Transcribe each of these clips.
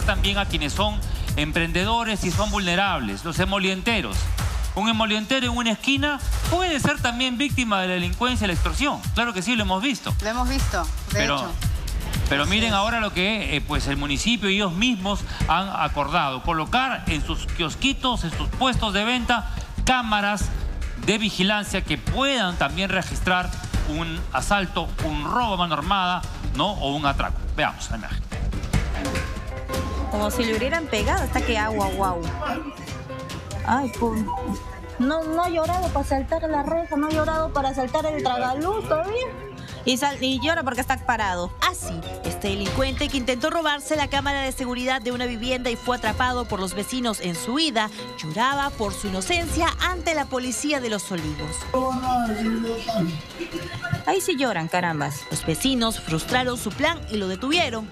también a quienes son emprendedores y son vulnerables, los emolienteros. Un emolientero en una esquina puede ser también víctima de la delincuencia y la extorsión. Claro que sí, lo hemos visto. Lo hemos visto, de Pero, hecho. pero miren ahora lo que eh, pues el municipio y ellos mismos han acordado. Colocar en sus kiosquitos, en sus puestos de venta, cámaras de vigilancia que puedan también registrar un asalto, un robo a mano armada, ¿no? O un atraco. Veamos la imagen. Como si le hubieran pegado hasta que agua, guau. Ay, pues. No, no ha llorado para saltar la reja, no ha llorado para saltar el tragaluz todavía. Y, sal- y llora porque está parado. Así, este delincuente que intentó robarse la cámara de seguridad de una vivienda y fue atrapado por los vecinos en su huida, lloraba por su inocencia ante la policía de los olivos. Ahí sí lloran, carambas. Los vecinos frustraron su plan y lo detuvieron.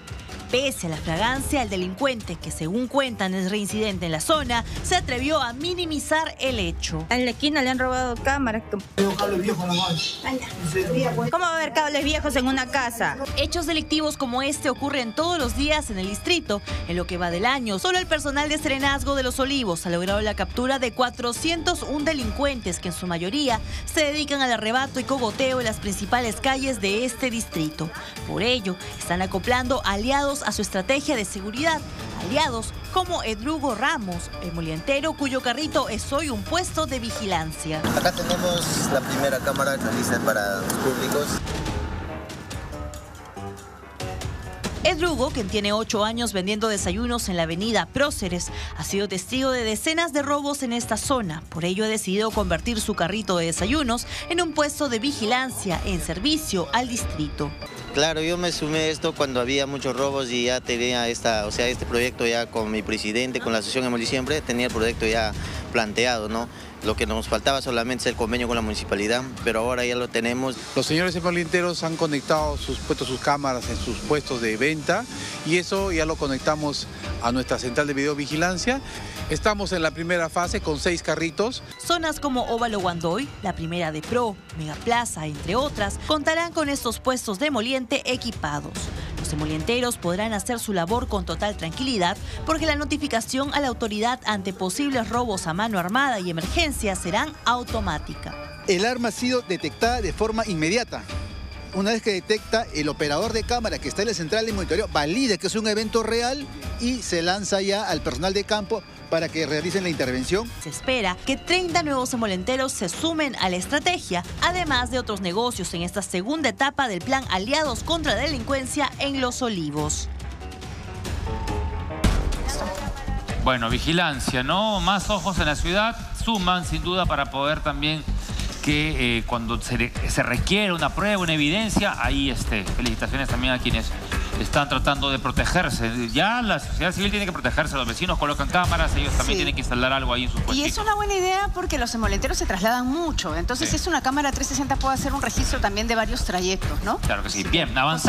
Pese a la fragancia, el delincuente, que según cuentan es reincidente en la zona, se atrevió a minimizar el hecho. En la esquina le han robado cámaras. ¿Cómo va a haber cables viejos en una casa? Hechos delictivos como este ocurren todos los días en el distrito. En lo que va del año, solo el personal de Serenazgo de los Olivos ha logrado la captura de 401 delincuentes que en su mayoría se dedican al arrebato y cogoteo en las principales calles de este distrito. Por ello, están acoplando aliados a su estrategia de seguridad. Aliados como Edrugo Ramos, el molientero cuyo carrito es hoy un puesto de vigilancia. Acá tenemos la primera cámara lista para los públicos. Edrugo, quien tiene ocho años vendiendo desayunos en la avenida Próceres, ha sido testigo de decenas de robos en esta zona. Por ello ha decidido convertir su carrito de desayunos en un puesto de vigilancia en servicio al distrito. Claro, yo me sumé a esto cuando había muchos robos y ya tenía esta, o sea, este proyecto ya con mi presidente, con la asociación Emoli Siempre, tenía el proyecto ya planteado, ¿no? Lo que nos faltaba solamente es el convenio con la municipalidad, pero ahora ya lo tenemos. Los señores emolienteros han conectado sus, puesto sus cámaras en sus puestos de venta y eso ya lo conectamos a nuestra central de videovigilancia. Estamos en la primera fase con seis carritos. Zonas como Óvalo Guandoy, la primera de Pro, Megaplaza, entre otras, contarán con estos puestos de moliente equipados. Los emolienteros podrán hacer su labor con total tranquilidad porque la notificación a la autoridad ante posibles robos a mano armada y emergencia serán automática. El arma ha sido detectada de forma inmediata. Una vez que detecta, el operador de cámara que está en la central de monitoreo valida que es un evento real y se lanza ya al personal de campo para que realicen la intervención. Se espera que 30 nuevos emolenteros se sumen a la estrategia, además de otros negocios en esta segunda etapa del plan Aliados contra la Delincuencia en Los Olivos. Bueno, vigilancia, ¿no? Más ojos en la ciudad suman sin duda para poder también que eh, cuando se, re- se requiere una prueba, una evidencia, ahí este, felicitaciones también a quienes están tratando de protegerse. Ya la sociedad civil tiene que protegerse, los vecinos colocan cámaras, ellos también Sí. tienen que instalar algo ahí en sus Y es una buena idea porque los emolenteros se trasladan mucho. Entonces, Sí. es una cámara 360, puede hacer un registro también de varios trayectos, ¿no? Claro que sí. Bien, avanzamos.